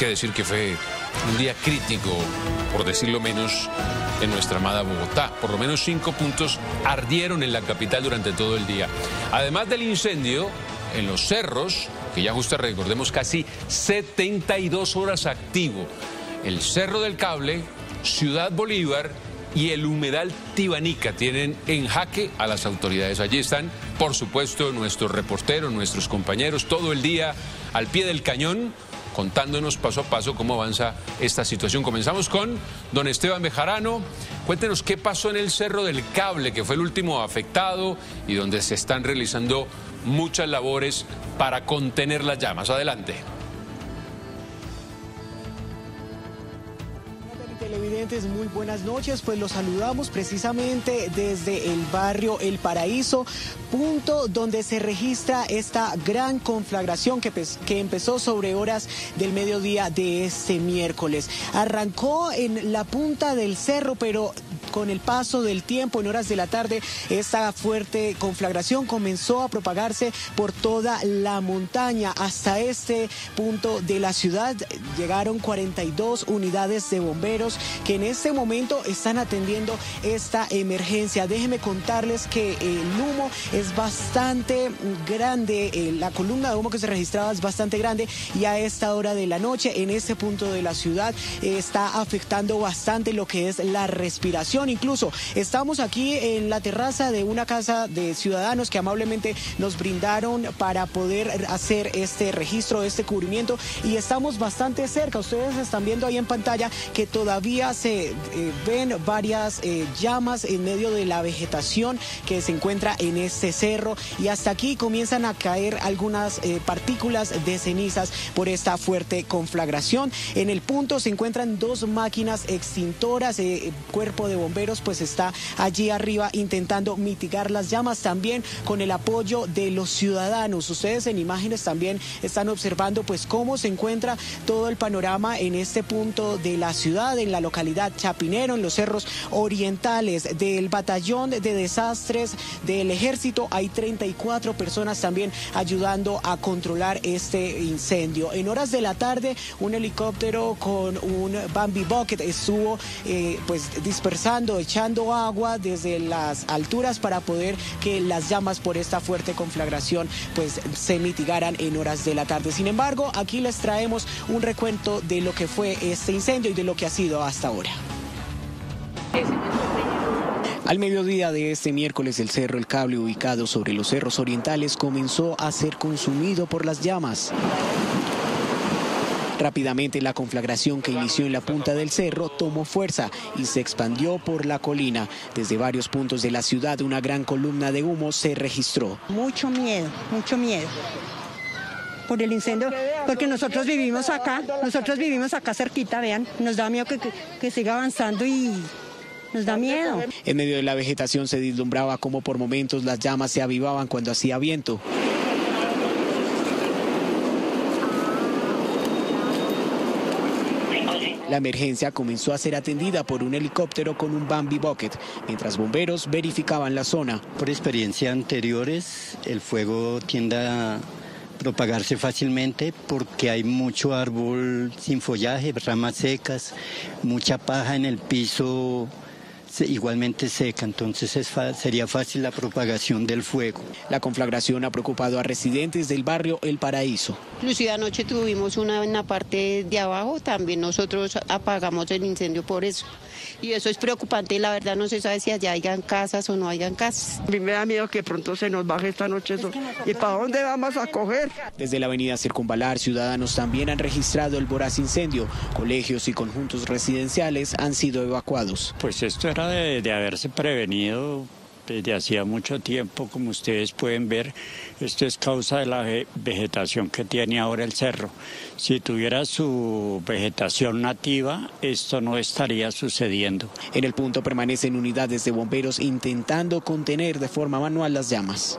que decir que fue un día crítico, por decirlo menos, en nuestra amada Bogotá. Por lo menos cinco puntos ardieron en la capital durante todo el día. Además del incendio, en los cerros, que ya justo recordemos casi 72 horas activo, el Cerro del Cable, Ciudad Bolívar y el humedal Tibanica tienen en jaque a las autoridades. Allí están, por supuesto, nuestros reporteros, nuestros compañeros, todo el día al pie del cañón contándonos paso a paso cómo avanza esta situación. Comenzamos con don Esteban Bejarano. Cuéntenos qué pasó en el Cerro del Cable, que fue el último afectado y donde se están realizando muchas labores para contener las llamas. Adelante. Televidentes, muy buenas noches. Pues los saludamos precisamente desde el barrio El Paraíso, punto donde se registra esta gran conflagración que, que empezó sobre horas del mediodía de este miércoles. Arrancó en la punta del cerro, pero con el paso del tiempo, en horas de la tarde, esta fuerte conflagración comenzó a propagarse por toda la montaña. Hasta este punto de la ciudad llegaron 42 unidades de bomberos que en este momento están atendiendo esta emergencia. Déjenme contarles que el humo es bastante grande, eh, la columna de humo que se registraba es bastante grande y a esta hora de la noche en este punto de la ciudad está afectando bastante lo que es la respiración Incluso estamos aquí en la terraza de una casa de ciudadanos que amablemente nos brindaron para poder hacer este registro, este cubrimiento y estamos bastante cerca. Ustedes están viendo ahí en pantalla que todavía se eh, ven varias eh, llamas en medio de la vegetación que se encuentra en este cerro y hasta aquí comienzan a caer algunas eh, partículas de cenizas por esta fuerte conflagración. En el punto se encuentran dos máquinas extintoras, cuerpo de bomberos bomberos pues está allí arriba intentando mitigar las llamas también con el apoyo de los ciudadanos. Ustedes en imágenes también están observando pues cómo se encuentra todo el panorama en este punto de la ciudad, en la localidad Chapinero, en los cerros orientales del batallón de desastres del ejército. Hay 34 personas también ayudando a controlar este incendio. En horas de la tarde, un helicóptero con un Bambi Bucket estuvo eh, pues echando agua desde las alturas para poder que las llamas por esta fuerte conflagración pues se mitigaran en horas de la tarde. Sin embargo, aquí les traemos un recuento de lo que fue este incendio y de lo que ha sido hasta ahora. Al mediodía de este miércoles, el Cerro El Cable, ubicado sobre los cerros orientales, comenzó a ser consumido por las llamas. Rápidamente la conflagración que inició en la punta del cerro tomó fuerza y se expandió por la colina. Desde varios puntos de la ciudad una gran columna de humo se registró. Mucho miedo, mucho miedo por el incendio, porque nosotros vivimos acá, nosotros vivimos acá cerquita, vean, nos da miedo que, que, siga avanzando y nos da miedo. En medio de la vegetación se vislumbraba como por momentos las llamas se avivaban cuando hacía viento. La emergencia comenzó a ser atendida por un helicóptero con un Bambi Bucket, mientras bomberos verificaban la zona. Por experiencia anteriores, el fuego tiende a propagarse fácilmente porque hay mucho árbol sin follaje, ramas secas, mucha paja en el piso igualmente seca, entonces sería fácil la propagación del fuego. La conflagración ha preocupado a residentes del barrio El Paraíso. Inclusive anoche tuvimos una en la parte de abajo, también nosotros apagamos el incendio por eso. Y eso es preocupante la verdad no se sabe si allá hayan casas o no hayan casas. A mí me da miedo que pronto se nos baje esta noche eso. ¿Y para dónde vamos a coger? Desde la avenida Circunvalar, ciudadanos también han registrado el voraz incendio. Colegios y conjuntos residenciales han sido evacuados. Pues esto era de, haberse prevenido desde hacía mucho tiempo, como ustedes pueden ver, esto es causa de la vegetación que tiene ahora el cerro. Si tuviera su vegetación nativa, esto no estaría sucediendo. En el punto permanecen unidades de bomberos intentando contener de forma manual las llamas.